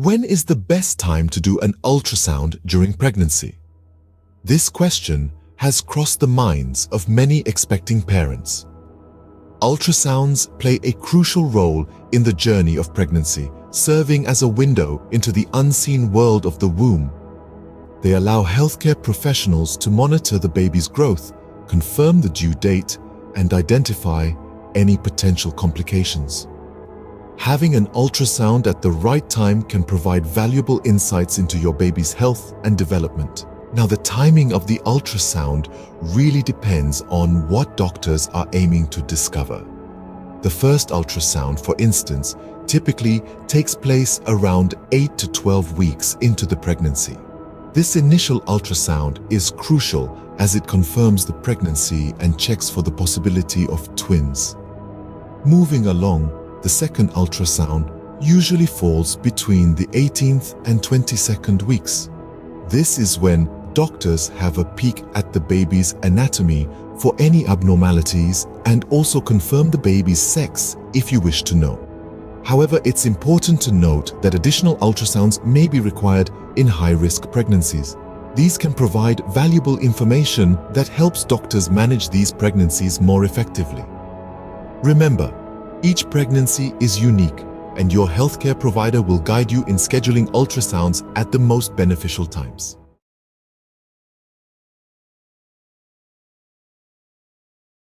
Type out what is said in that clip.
When is the best time to do an ultrasound during pregnancy? This question has crossed the minds of many expecting parents. Ultrasounds play a crucial role in the journey of pregnancy, serving as a window into the unseen world of the womb. They allow healthcare professionals to monitor the baby's growth, confirm the due date, and identify any potential complications. Having an ultrasound at the right time can provide valuable insights into your baby's health and development. Now, the timing of the ultrasound really depends on what doctors are aiming to discover. The first ultrasound, for instance, typically takes place around 8 to 12 weeks into the pregnancy. This initial ultrasound is crucial as it confirms the pregnancy and checks for the possibility of twins. Moving along, the second ultrasound usually falls between the 18th and 22nd weeks. This is when doctors have a peek at the baby's anatomy for any abnormalities and also confirm the baby's sex if you wish to know. However, it's important to note that additional ultrasounds may be required in high-risk pregnancies. These can provide valuable information that helps doctors manage these pregnancies more effectively. Remember, each pregnancy is unique and your healthcare provider will guide you in scheduling ultrasounds at the most beneficial times.